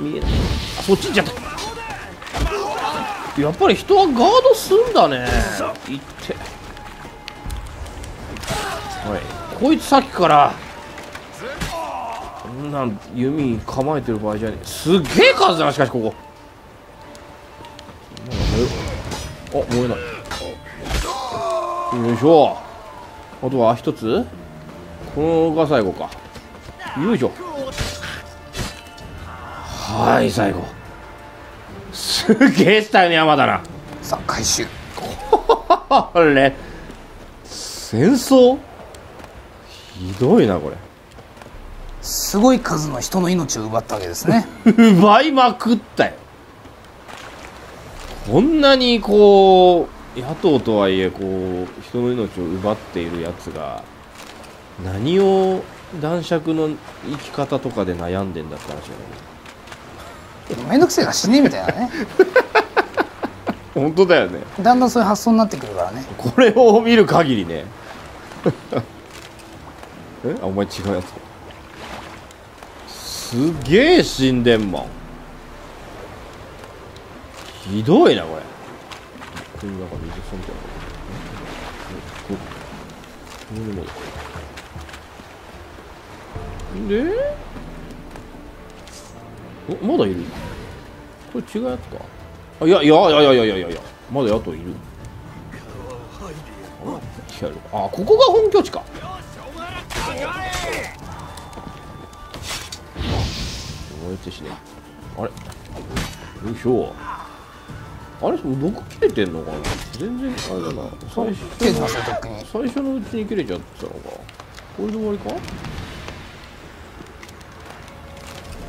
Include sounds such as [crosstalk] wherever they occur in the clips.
見えない。あそっち行っちゃった。やっぱり人はガードすんだね。いって。おいこいつさっきからこんなん弓構えてる場合じゃねえ。すげえ数だなしかしここ。あ燃えない。よいしょ。あとは一つ。このが最後か。よいしょ。はい最後。すげえスタイルの山だな。さあ回収。あれ戦争？ひどいなこれ。すごい数の人の命を奪ったわけですね。[laughs] 奪いまくったよ。こんなにこう野党とはいえこう人の命を奪っているやつが何を男爵の生き方とかで悩んでんだって話だけどめんどくせえが死ねみたいなね。[laughs] 本当だよね。だんだんそういう発想になってくるからね。これを見る限りね。[laughs] え？あお前違うやつすげえ神殿門ひどいなこれ。これなんか水そんみたいなこここれもで？おまだいる？これ違うやつか？あいやいやいやいやいやいやいやまだあといる。あここが本拠地か。燃えてしねあれ？よいしょ。あれ毒切れてんのかな？全然あれだな。最初切れてますよとっくに。最初のうちに切れちゃってたのか。これで終わりか？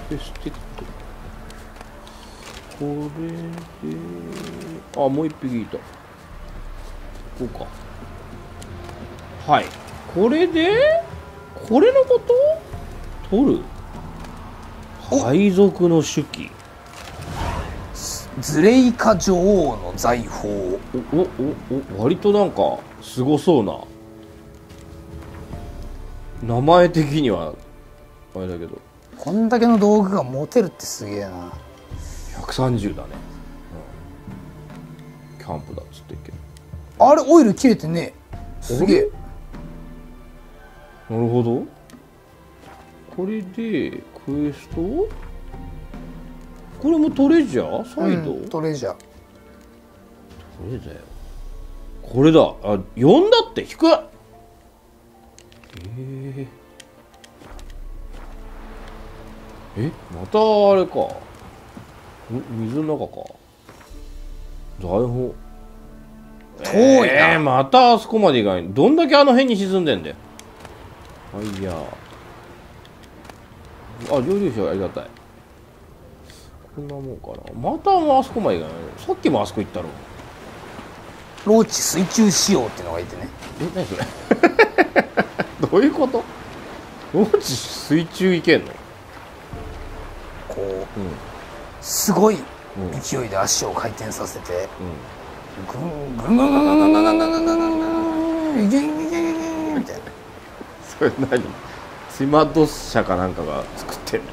でスティックこれであもう一匹いた。こうか。はい。これでこれのこと？取る？海賊の手記。ズレイカ女王の財宝。おおおお割となんかすごそうな。名前的にはあれだけど。こんだけの道具が持てるってすげえな130だね、うん、キャンプだっつってっけどあれオイル切れてねえ。すげえ。なるほど。これでクエスト？これもトレジャー？サイド、うんトレジャー。これだよ。これだ。あ4だって？引くえー、えまたあれか。ん水の中か。財宝。遠いな。えー、またあそこまで行かない。どんだけあの辺に沈んでんだよ。はいや。あ上流者ありがたい。こんなもんかな。またあそこまで行かない。さっきもあそこ行ったろ。ローチ水中仕様っていうのがいてね。え何それ。[laughs] どういうこと？ローチ水中行けんの？こう。うんすごいうん。勢いで足を回転させて。うん。ぐんぐんぐんぐんぐんぐんぐんぐんぐんぐんぐんぐんいけんみたいな。それ何？スマド社かなんかが作ってんの？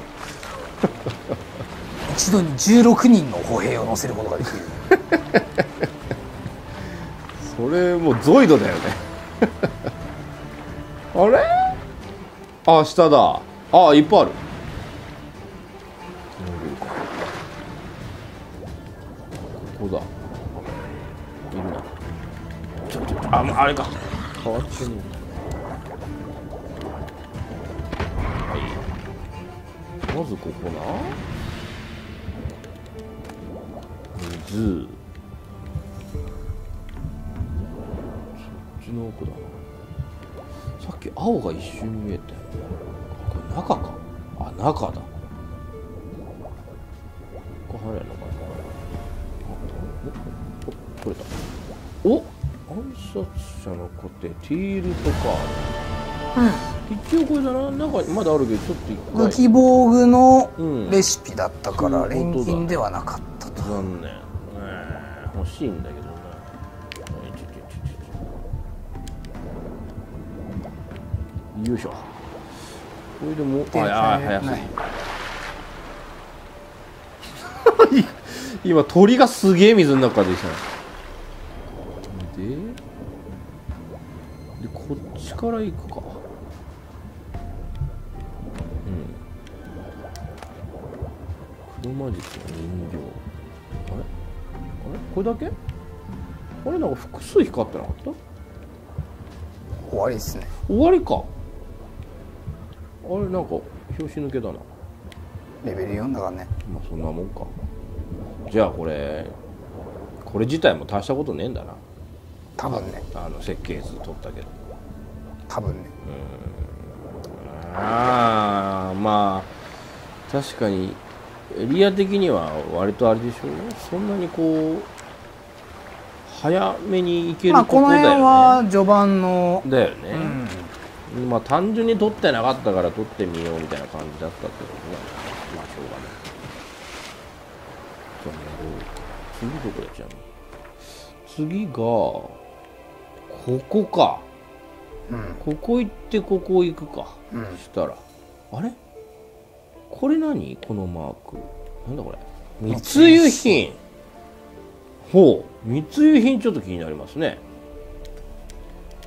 一度に16人の歩兵を乗せることができる。[laughs] それもうゾイドだよね。[laughs] あれ？あ下だ。あいっぱいあるここだ。いるな。ちょちょああれか。変わってんのはい。まずここな。水そっちの奥だな。さっき青が一瞬見えたよ。これ中か。あ中だおお取れた。お暗殺者のコテティールとか。一応これだな。中にまだあるけどちょっと一回。武器防具のうん。レシピだったからうん錬金ではなかったと。残念、ねえ、欲しいんだけどなよいしょ。これでもうでああ早すぎ。な [laughs] い今鳥がすげえ水の中から出てきたででこっちから行くか。うん。黒魔術の人形。あれ？あれ？これだけ？あれなんか複数光ってなかった？終わりですね。終わりか。あれなんか拍子抜けだな。レベル4だからね。まあそんなもんかじゃあこれこれ自体も大したことねえんだな。多分ね。あの設計図取ったけど。多分ね。ああまあ確かにエリア的には割とあれでしょうそんなにこう早めに行けるまあこのとこだよね、辺は序盤のだよね、うん。まあ単純に取ってなかったから取ってみようみたいな感じだったけどね。まあしょうがないじゃあね次どこやっちゃうの？次がここか。うん。ここ行ってここ行くか、うん。そしたら。あれ？これ何？このマーク。なんだこれ？密輸品ほう。密輸品ちょっと気になりますね。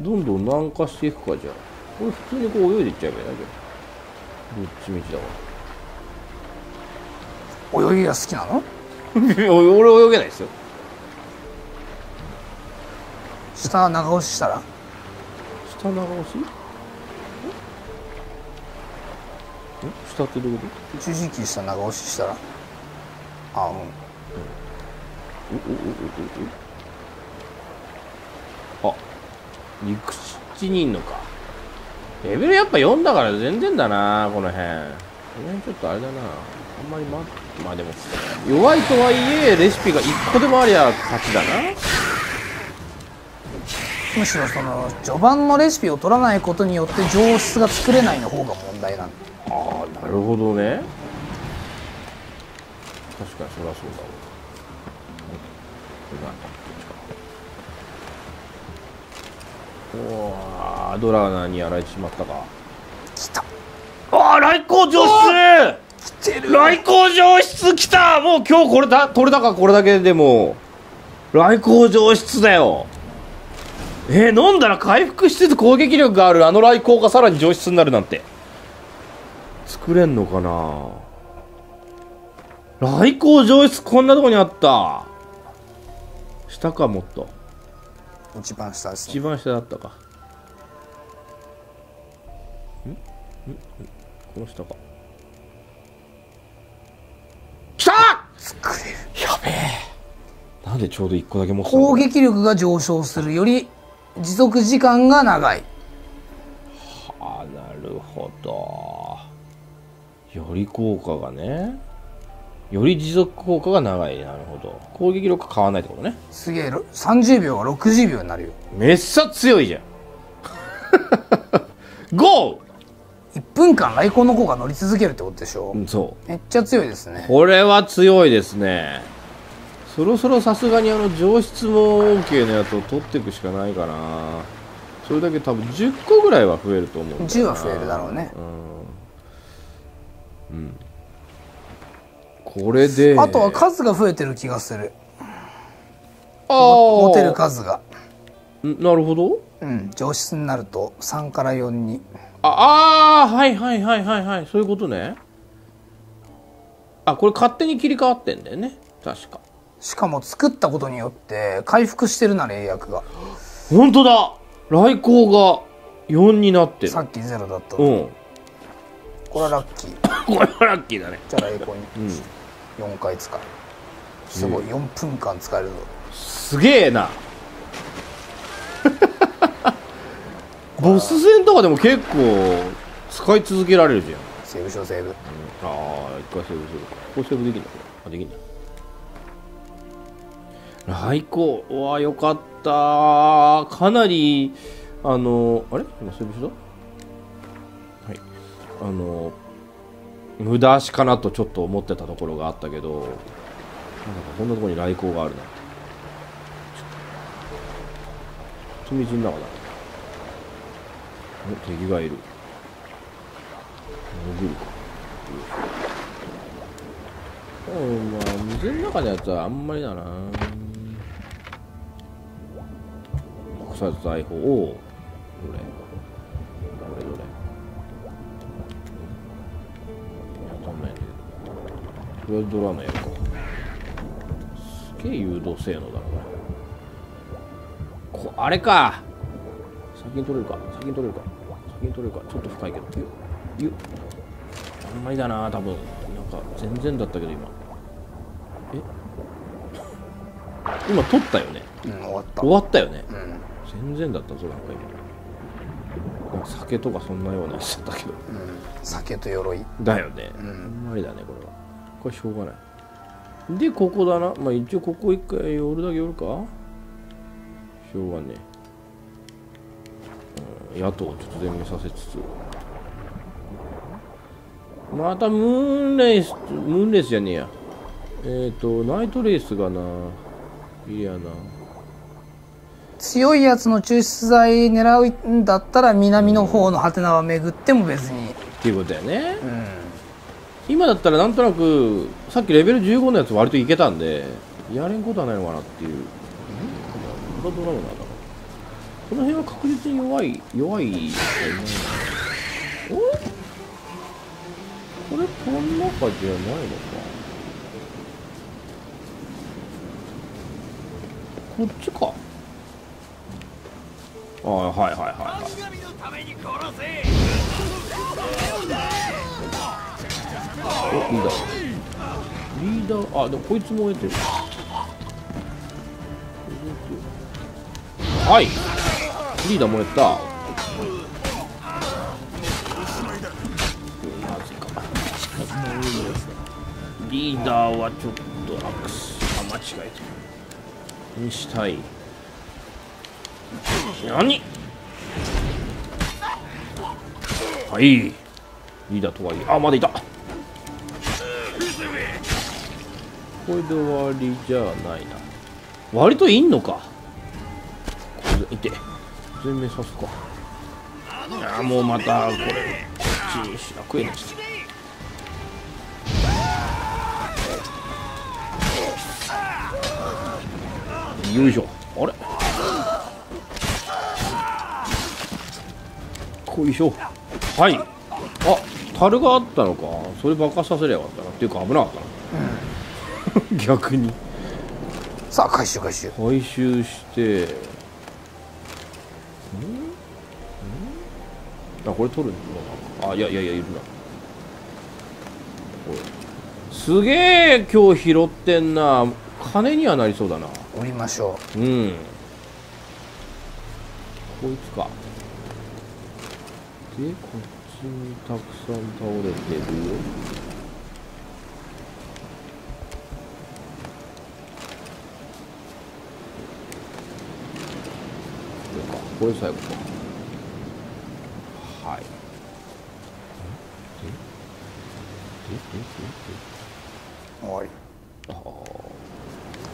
どんどん南下していくかじゃあ。これ普通にこう泳いでいっちゃえばいいなじゃあどっちみちだわ。泳ぎが好きなの？[laughs] 俺泳げないですよ。下長押ししたら？下長押し？ん下ってどういうこ十字キー下長押ししたら？あうん。とおおおおおあ陸地にいんのか。レベルやっぱ4だから全然だなこの辺この辺ちょっとあれだな。あんまりままあでも弱いとはいえレシピが1個でもありゃ勝ちだな。むしろその序盤のレシピを取らないことによって上質が作れないの方が問題なんだ。ああなるほどね。確かにそりゃそうだわ。これがこっちか。おわドラーナにやられてしまったか。来たああ来光上質来てる。来光上質来た。もう今日これだ？取れたかこれだけでも。来光上質だよ。えー、飲んだら回復しつつ攻撃力がある。あの来光がさらに上質になるなんて。作れんのかな？来光上質こんなとこにあった。下かもっと。一番下ですね。一番下だったか。ん？ん？ん？この下か。来た！やべえ。なんでちょうど1個だけ持って攻撃力が上昇するより持続時間が長い。あなるほど。より効果がね。より持続効果が長い。なるほど。攻撃力変わらないってことね。すげえ。ろ30秒が60秒になるよ。めっさ強いじゃん。[laughs] ゴ1分間来光の効果乗り続けるってことでしょ？ーそめっちゃ強いですね。うこれは強いですね。そろそろさすがにあの上質も OK のやつを取っていくしかないかな。それだけ多分10個ぐらいは増えると思うんだよな。10は増えるだろうね。うん、うん、これで。あとは数が増えてる気がする。あー。持てる数が。んなるほど。うん上質になると3から4にああーはいはいはいはいはいそういうことね。あこれ勝手に切り替わってんだよね。確か。しかも作ったことによって回復してるな霊薬が。本当だ。来光が4になってる。さっきゼロだった。のうん。これはラッキー。[laughs] これはラッキーだね。じゃあ霊光に。うん。4回使う。すごい。4分間使えるぞ。すげえなボス戦とかでも結構使い続けられるじゃん。セーブしようセーブ。ああ一回セーブする。かここセーブできんの？これあできんだ来光うわよかった。かなりあのあれ？今セーブしたはい。あの無駄足かなとちょっと思ってたところがあったけどなんかこんなところに来光があるなんて。ちょっと。道の中だお敵がいる。潜るか。うんまあ水の中のやつはあんまりだな。草財宝。をどれ？どれどれ？当たんないんだけどとりあえずドラマやるか。すげえ誘導性能だなこれ。あれか。先に取れるか。先に取れるか。先に取れるか。ちょっと深いけど。ゆゆ。あんまりだな多分。なんか全然だったけど今。え？[laughs] 今取ったよね？うん終わった。終わったよね？うん。全然だったぞなんか今。酒とかそんなようなやつだったけど。うん。酒と鎧。だよね、うん。あんまりだねこれは。これしょうがない。でここだな。まあ一応ここ一回寄るだけ寄るか。しょうがねえ、うん、野党をちょっと全滅させつつ。またムーンレースムーンレースじゃねえや。えっ、ー、とナイトレースがないいやな。強いやつの抽出剤狙うんだったら南の方のハテナは巡っても別に。っていうことだよね。うん。今だったらなんとなくさっきレベル15のやつ割といけたんでやれんことはないのかなっていう。うん。まだドラムなこの辺は確実に弱い弱いですよね。お？これこの中じゃないのか。こっちか。ああはいはいはいはい。神のために殺せおリーダー。リーダーあでもこいつも得てる。はい。リーダー燃えた。なぜかリーダーはちょっとアクスあ間違えてる。にしたい。何？はい。リーダーとはいえ。あまだいた。これで終わりじゃないな。割といんのか。これいて全面刺すか。いやもうまたこれこっちにしな食えないし。よいしょ。あれ？こいしょ。はい。あ樽があったのか。それ爆破させりゃよかったな。っていうか危なかったな。[laughs] 逆に。さあ回収回収。回収してあこれ取るあいやいやいやいるな。すげえ今日拾ってんな。金にはなりそうだな。降りましょう。ん。こいつか。でこっちにたくさん倒れてるよ。これ最後かはいえええう終わり。ええあ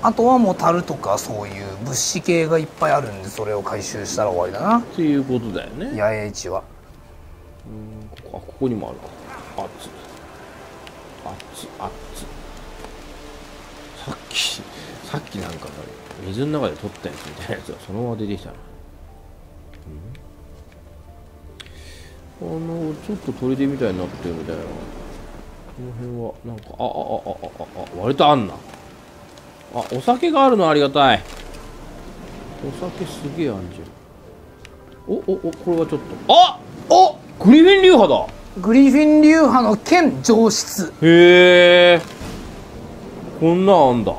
あとはもう樽とかそういう物資系がいっぱいあるんでそれを回収したら終わりだな。あっていうことだよね。八重市は。うん。ここあここにもあるか熱い。熱い熱い。さっきさっきなんか水の中で取ったやつみたいなやつがそのまま出てきたな。うん。あのちょっと砦みたいになってるみたいなこの辺はなんかあああああああ割とあんな。あお酒があるのありがたい。お酒すげえあんじゃん。おおおこれはちょっと。あおグリフィン流派だ。グリフィン流派の剣上質。へえ。こんなんあんだ。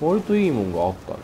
割といいもんがあったね